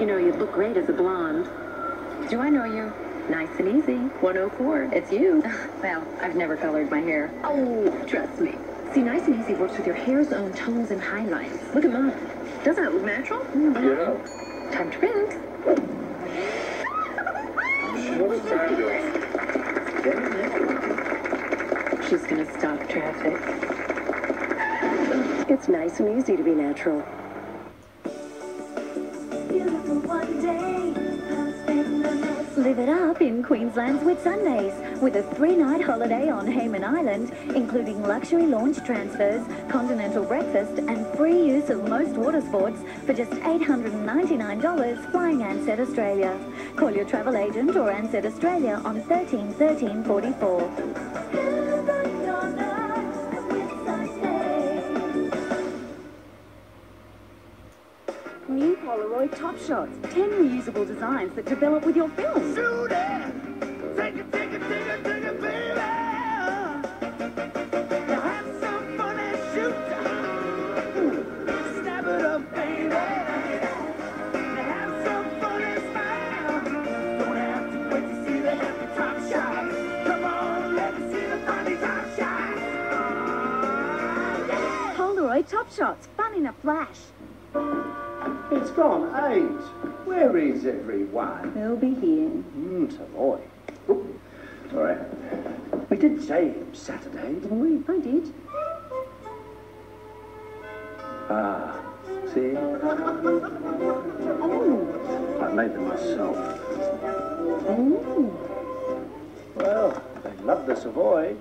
You know, you'd look great as a blonde. Do I know you? Nice and easy. 104. It's you. well, I've never colored my hair. Oh, trust me. See, Nice and Easy works with your hair's own tones and highlights. Look at mine. Doesn't it look natural? Mm -hmm. Yeah. Time to print. What is Sam doing? She's gonna stop traffic. It's nice and easy to be natural. Live it up in Queensland's Whitsundays with a three-night holiday on Hayman Island, including luxury launch transfers, continental breakfast and free use of most water sports for just $899 flying Ansett Australia. Call your travel agent or Ansett Australia on 13 13 44. Polaroid Top Shots. 10 reusable designs that develop with your film. Shoot it! Take it, take it, take it, take it, baby! Now have some fun and shoot! Snap it up, baby! Now have some fun and smile! Don't have to wait to see the happy top shot! Come on, let me see the funny top shot! yeah. Polaroid Top Shots. Fun in a flash. It's gone eight. Where is everyone? They'll be here. Mmm, Savoy. Oh, sorry. We did say Saturday, didn't we? I did. Ah, see? Oh. I made them myself. Oh. Well, they love the Savoy.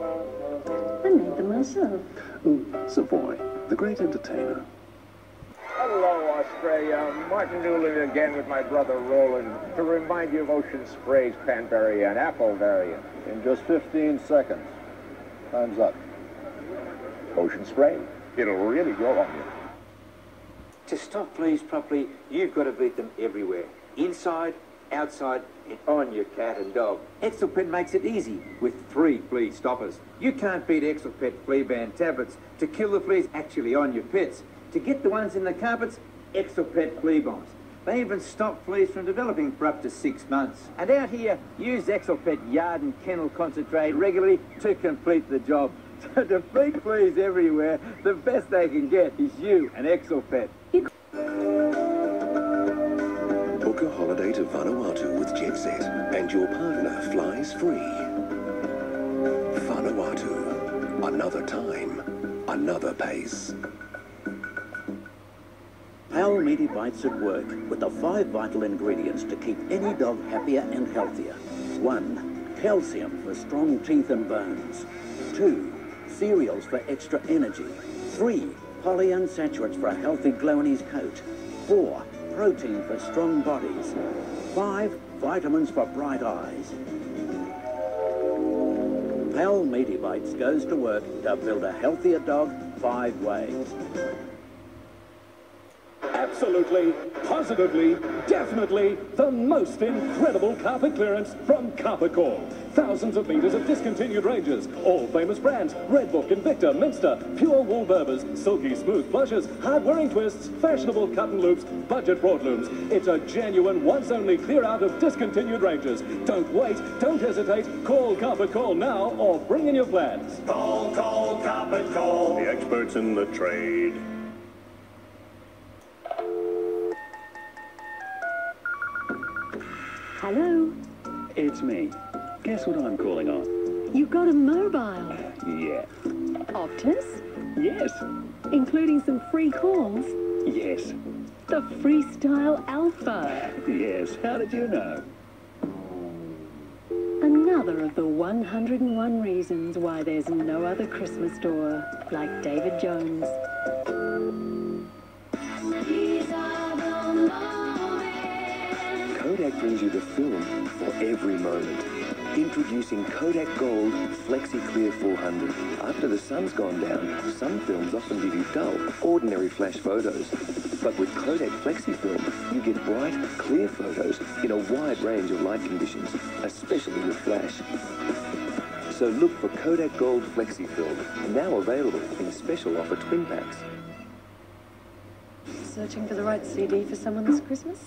I made them myself. Savoy, the great entertainer. Hello, Australia. Martin Newland again with my brother Roland to remind you of Ocean Spray's Cranberry and Apple variant. In just 15 seconds. Time's up. Ocean Spray. It'll really grow on you. To stop fleas properly, you've got to beat them everywhere. Inside, outside, and on your cat and dog. Exelpet makes it easy with three flea stoppers. You can't beat Exelpet flea band tablets to kill the fleas actually on your pets. To get the ones in the carpets, Exelpet flea bombs. They even stop fleas from developing for up to six months. And out here, use Exelpet yard and kennel concentrate regularly to complete the job. To defeat fleas everywhere, the best they can get is you and Exelpet. Book a holiday to Vanuatu with JetSet and your partner flies free. Vanuatu. Another time, another pace. Pal Meaty Bites at work with the five vital ingredients to keep any dog happier and healthier. One, calcium for strong teeth and bones. Two, cereals for extra energy. Three, polyunsaturates for a healthy glow in his coat. Four, protein for strong bodies. Five, vitamins for bright eyes. Pal Meaty Bites goes to work to build a healthier dog five ways. Absolutely, positively, definitely the most incredible carpet clearance from Carpet Call. Thousands of meters of discontinued ranges, all famous brands, Red Redbook, Invicta, Minster, Pure Wool Berbers, Silky Smooth Plushes, hard-wearing twists, fashionable cut and loops, budget broadlooms. It's a genuine once-only clear-out of discontinued ranges. Don't wait, don't hesitate, call Carpet Call now or bring in your plans. Call, call, Carpet Call. The experts in the trade. Hello? It's me. Guess what I'm calling on? You've got a mobile? Yeah. Optus? Yes. Including some free calls? Yes. The Freestyle Alpha? Yes. How did you know? Another of the 101 reasons why there's no other Christmas store like David Jones. Kodak brings you the film for every moment. Introducing Kodak Gold Flexi Clear 400. After the sun's gone down, some films often give you dull, ordinary flash photos. But with Kodak Flexi Film, you get bright, clear photos in a wide range of light conditions, especially with flash. So look for Kodak Gold Flexi Film, now available in special offer twin packs. Searching for the right CD for someone this Christmas?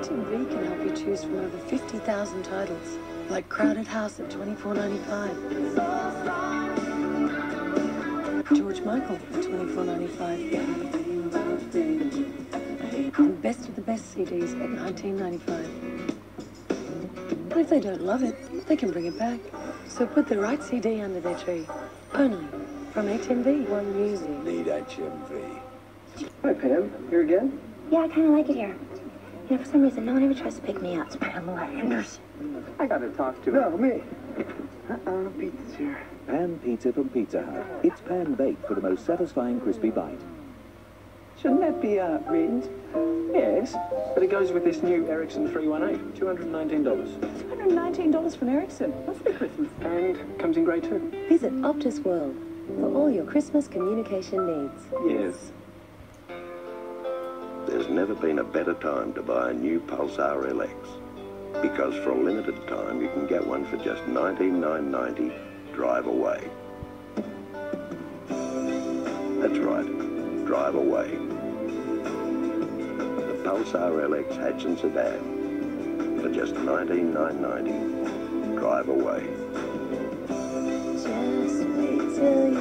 HMV can help you choose from over 50,000 titles, like Crowded House at $24.95. George Michael at $24.95. And Best of the Best CDs at $19.95. But if they don't love it, they can bring it back. So put the right CD under their tree. Only from HMV One Music. Need HMV. Hi, Pam. Here again? Yeah, I kind of like it here. You know, for some reason, no one ever tries to pick me up. It's Pamela Anderson. I gotta talk to No, me. Uh-oh, pizza's here. Pan pizza from Pizza Hut. It's pan baked for the most satisfying crispy bite. Shouldn't that be, uh, rings? Yes, but it goes with this new Ericsson 318, $219. $219 for an Ericsson. Lovely Christmas. And comes in grey too. Visit Optus World for all your Christmas communication needs. Yes. There's never been a better time to buy a new Pulsar LX. Because for a limited time, you can get one for just $19,990 drive away. That's right, drive away. The Pulsar LX Hatchin Sedan for just $19,990 drive away. Just wait till you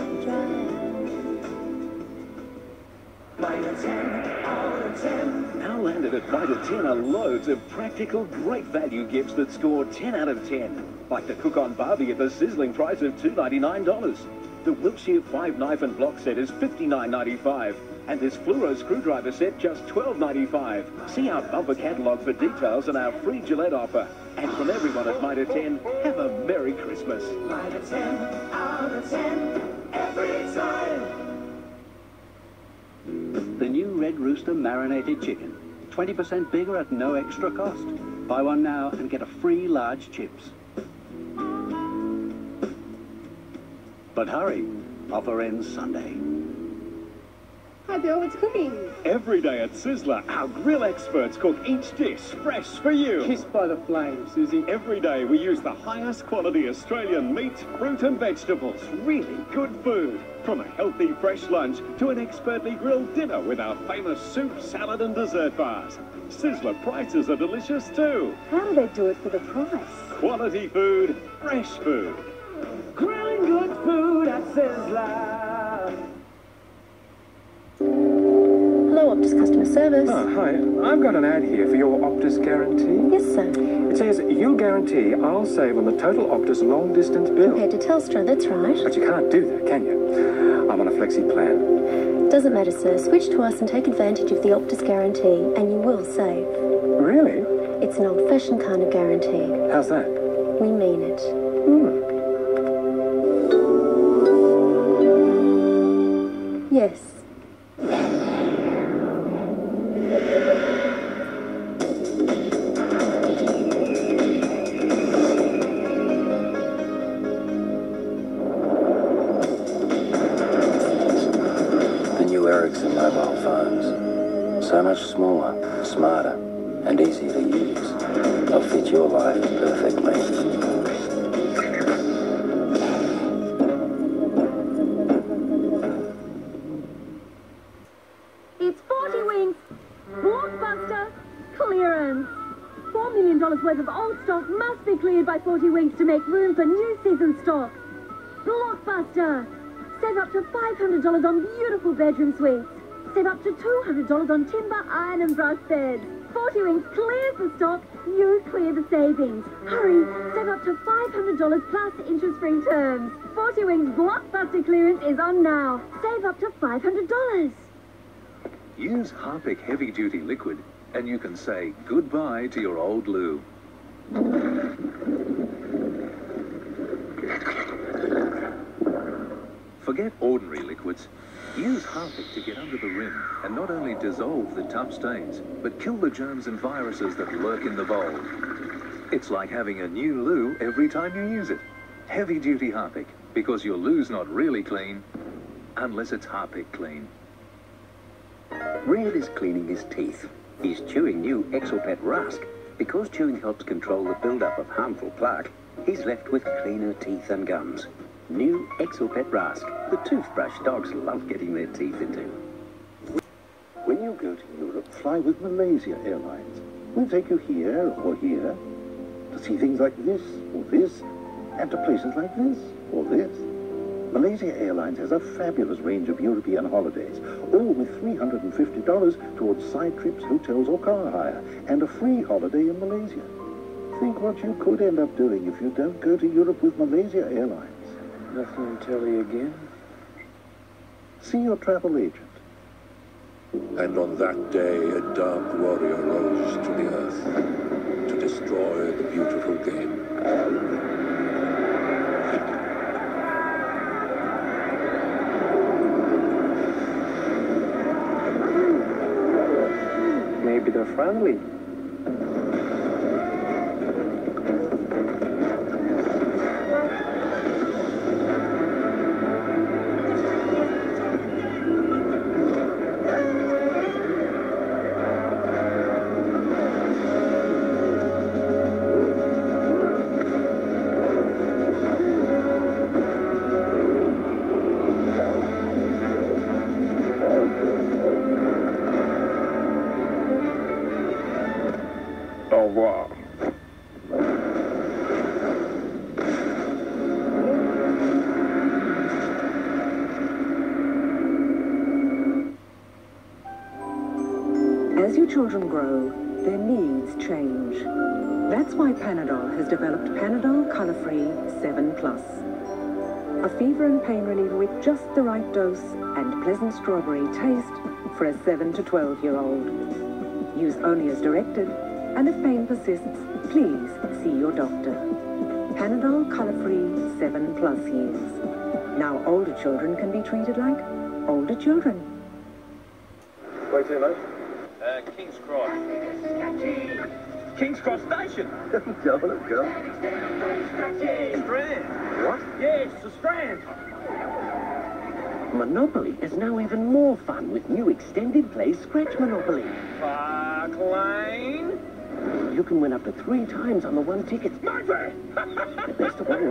Now landed at 5 to 10 are loads of practical, great value gifts that score 10 out of 10. Like the Cook-On Barbie at the sizzling price of $299. The Wiltshire 5 knife and block set is $59.95. And this fluoro screwdriver set just $12.95. See our bumper catalogue for details and our free Gillette offer. And from everyone at Mitre 10, have a Merry Christmas. Mitre 10 out of 10 every time. The new Red Rooster marinated chicken. 20% bigger at no extra cost. Buy one now and get a free large chips. But hurry, offer ends Sunday. Hi, Bill. What's cooking? Every day at Sizzler, our grill experts cook each dish fresh for you. Kissed by the flame, Susie. Every day we use the highest quality Australian meat, fruit and vegetables. Really good food. From a healthy fresh lunch to an expertly grilled dinner with our famous soup, salad and dessert bars. Sizzler prices are delicious too. How do they do it for the price? Quality food, fresh food. Grilling good food at Sizzler. Optus customer service. Oh, hi. I've got an ad here for your Optus guarantee. Yes, sir. It says, you'll guarantee I'll save on the total Optus long distance bill. Compared to Telstra, that's right. But you can't do that, can you? I'm on a flexi plan. Doesn't matter, sir. Switch to us and take advantage of the Optus guarantee, and you will save. Really? It's an old-fashioned kind of guarantee. How's that? We mean it. Yes. Make room for new season stock. Blockbuster. Save up to $500 on beautiful bedroom suites. Save up to $200 on timber, iron and brass beds. 40 Winks clears the stock, you clear the savings. Hurry, save up to $500 plus interest-free terms. 40 Winks Blockbuster clearance is on now. Save up to $500. Use Harpic Heavy Duty Liquid and you can say goodbye to your old loo. Forget ordinary liquids. Use Harpic to get under the rim and not only dissolve the tough stains, but kill the germs and viruses that lurk in the bowl. It's like having a new loo every time you use it. Heavy duty Harpic, because your loo's not really clean unless it's Harpic clean. Red is cleaning his teeth. He's chewing new Exopet Rusk. Because chewing helps control the buildup of harmful plaque, he's left with cleaner teeth and gums. New Exopet Rusk, the toothbrush dogs love getting their teeth into. When When you go to Europe, fly with Malaysia Airlines. We'll take you here or here to see things like this or this, and to places like this or this. Malaysia Airlines has a fabulous range of European holidays, all with $350 towards side trips, hotels, or car hire, and a free holiday in Malaysia. Think what you could end up doing if you don't go to Europe with Malaysia Airlines. Nothing on telly again? See your travel agent. And on that day, a dark warrior rose to the earth to destroy the beautiful game. Maybe they're friendly. Revoir. As your children grow, their needs change. That's why Panadol has developed Panadol Color Free 7 Plus. A fever and pain reliever with just the right dose and pleasant strawberry taste for a 7 to 12 year old. Use only as directed, and if pain persists, please see your doctor. Panadol Color Free 7 Plus years. Now older children can be treated like older children. Wait a minute. Uh, King's Cross. King's Cross Station. go, let's go. Strand. What? Yes, the Strand. Monopoly is now even more fun with new extended play Scratch Monopoly. Park Lane. You can win up to three times on the one ticket. Murphy. The best of all,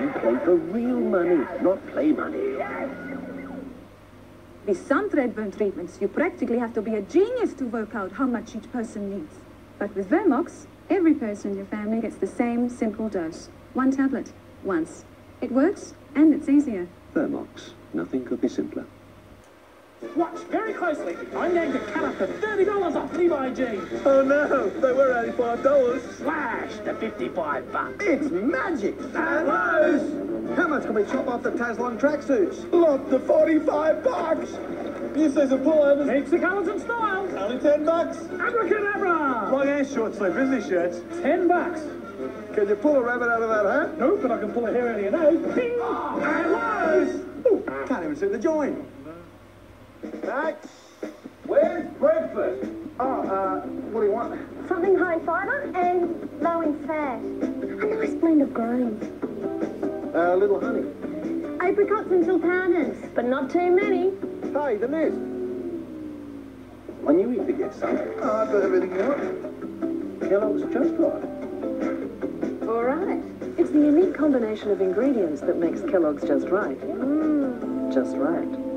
you play for real money, not play money. With some Threadworm treatments, you practically have to be a genius to work out how much each person needs. But with Vermox, every person in your family gets the same simple dose. One tablet, once. It works, and it's easier. Vermox. Nothing could be simpler. Watch very closely. I'm going to cut up the $30 off Levi jeans. Oh no, they were only five dollars. Slash the 55 bucks. It's magic! Lowes! How much can we chop off the Taslon tracksuits? Lot to 45 bucks! You say some pullovers? Heaps of colours and styles. Only 10 bucks? Abracadabra. Long and short sleeve, isn't shirts? 10 bucks. Can you pull a rabbit out of that hat? No, but I can pull a hair out of your nose. Bing! Oh, Lowes. Ooh, can't even see the joint. Max, where's breakfast? Oh, uh, what do you want? Something high in fibre and low in fat. A nice blend of grains. A little honey. Apricots and sultanas, but not too many. Hey, the list. I knew he'd forget something. Oh, I've got everything you want. Kellogg's just right. All right. It's the unique combination of ingredients that makes Kellogg's just right. Just right.